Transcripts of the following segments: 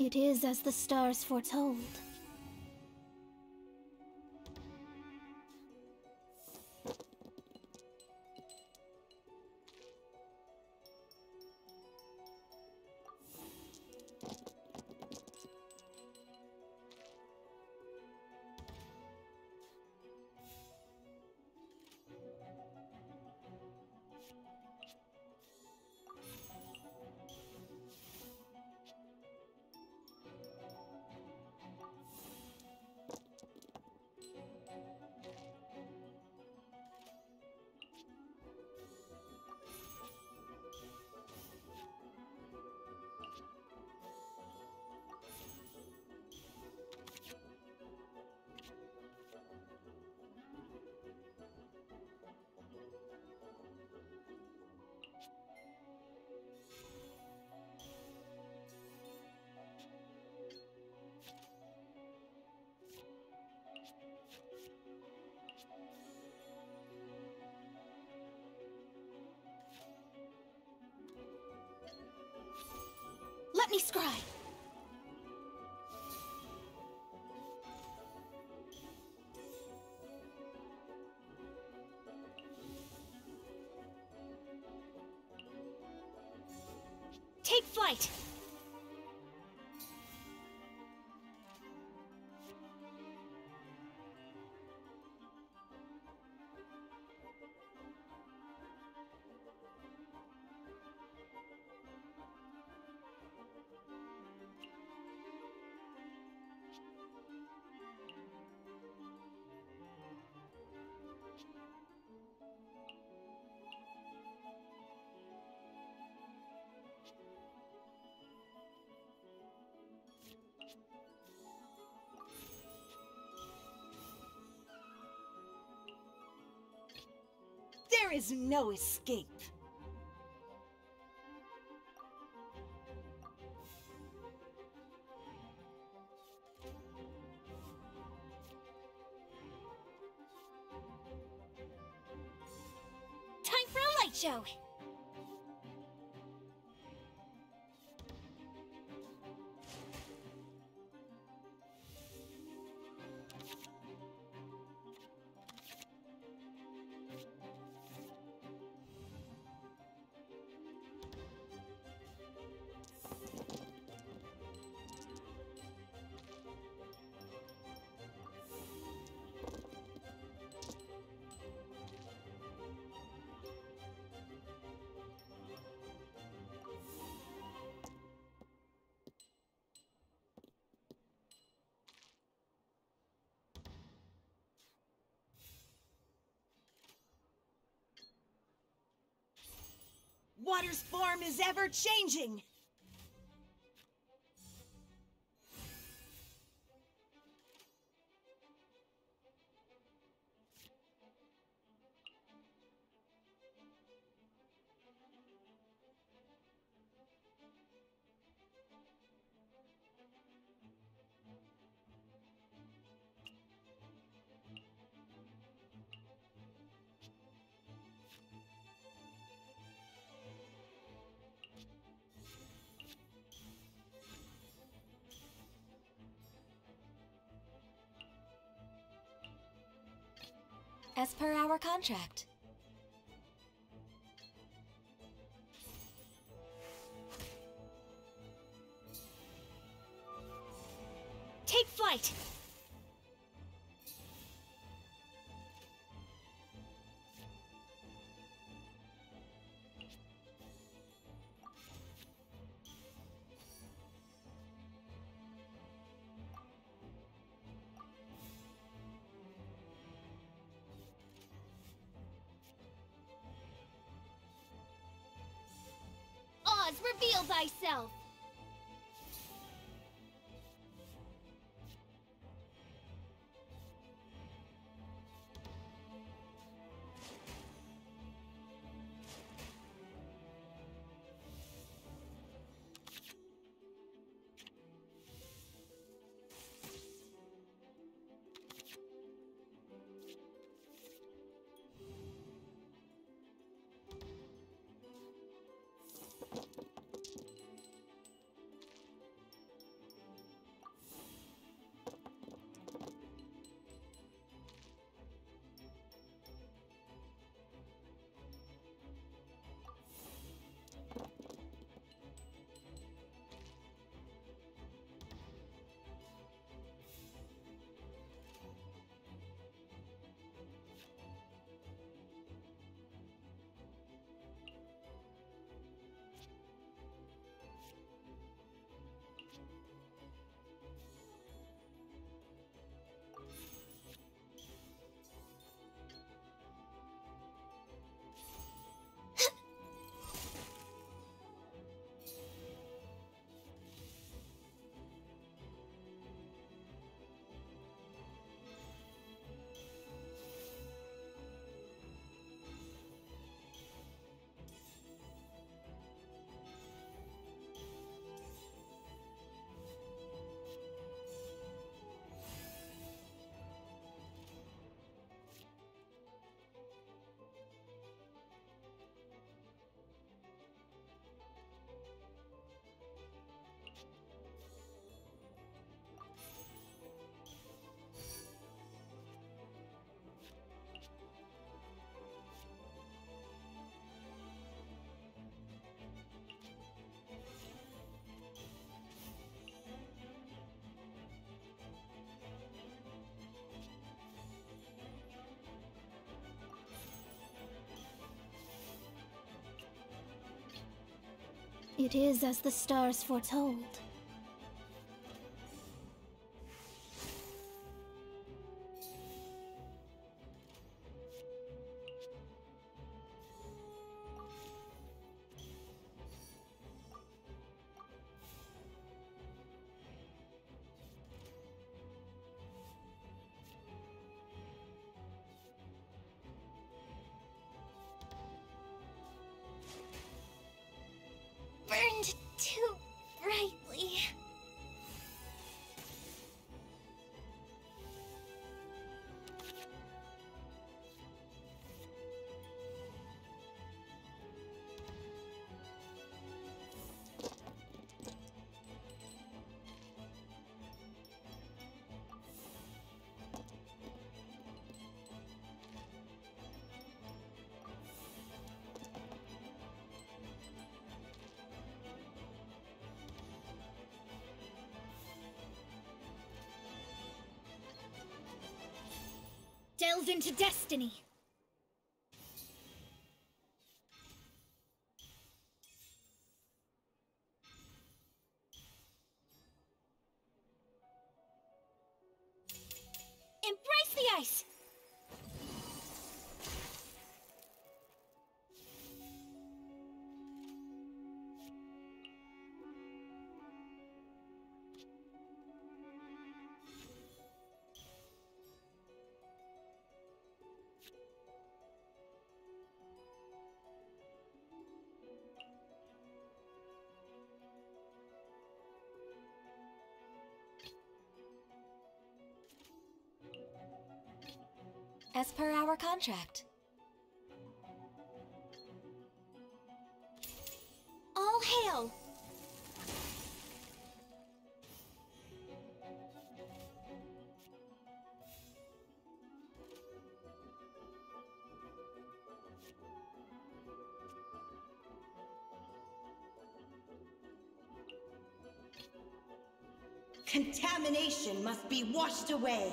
It is as the stars foretold. Me scry! Take flight! There is no escape. Time for a light show! Water's form is ever changing. As per our contract. Take flight! Oz, reveal thyself! It is as the stars foretold. Too Into destiny. As per our contract. All hail! Contamination must be washed away.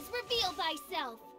Oz, reveal thyself!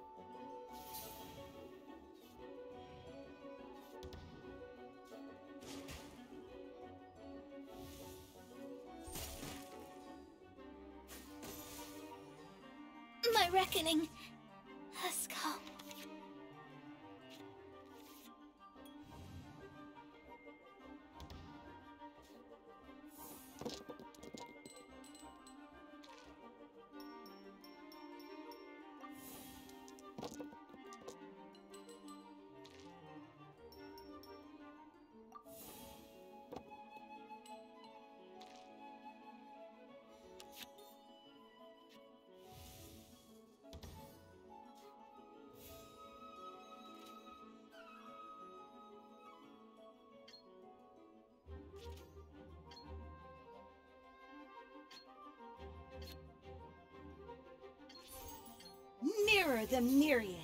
Mirror the myriad.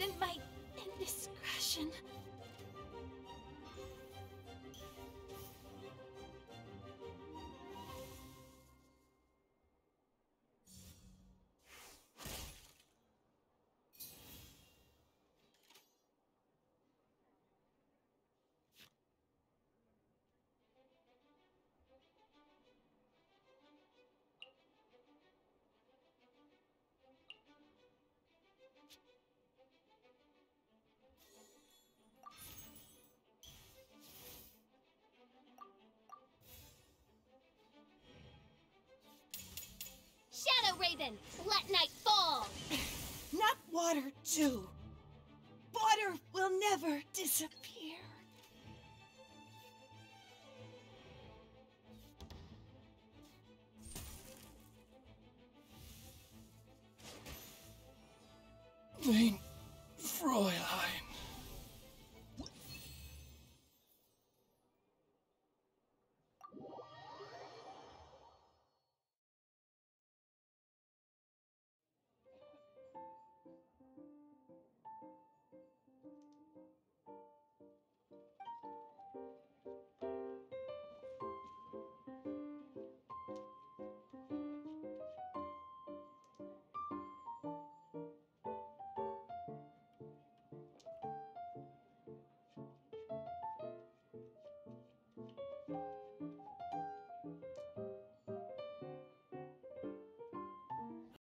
Pardon my indiscretion. Raven! Let night fall! Not water, too. Water will never disappear. Froyle.